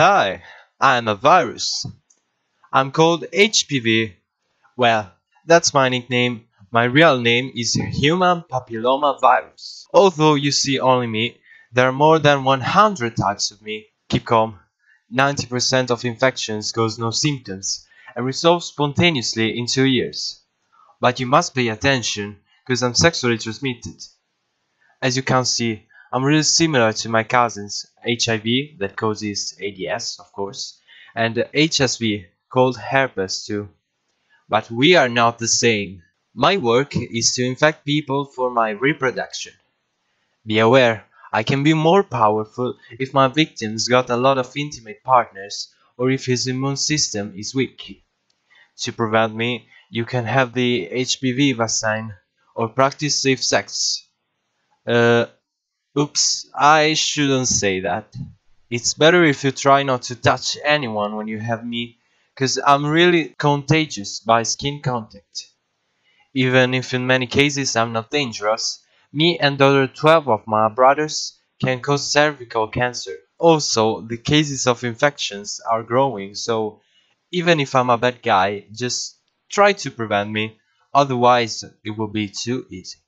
Hi, I'm a virus. I'm called HPV. Well, that's my nickname. My real name is human papilloma virus. Although you see only me, there are more than 100 types of me. Keep calm. 90% of infections cause no symptoms and resolve spontaneously in 2 years. But you must pay attention, because I'm sexually transmitted. As you can see, I'm really similar to my cousins, HIV, that causes AIDS, of course, and HSV, called herpes too. But we are not the same. My work is to infect people for my reproduction. Be aware, I can be more powerful if my victim's got a lot of intimate partners or if his immune system is weak. To prevent me, you can have the HPV vaccine or practice safe sex. Uh, oops, I shouldn't say that. It's better if you try not to touch anyone when you have me, cause I'm really contagious by skin contact. Even if in many cases I'm not dangerous, me and the other 12 of my brothers can cause cervical cancer. Also, the cases of infections are growing, so even if I'm a bad guy, just try to prevent me, otherwise it will be too easy.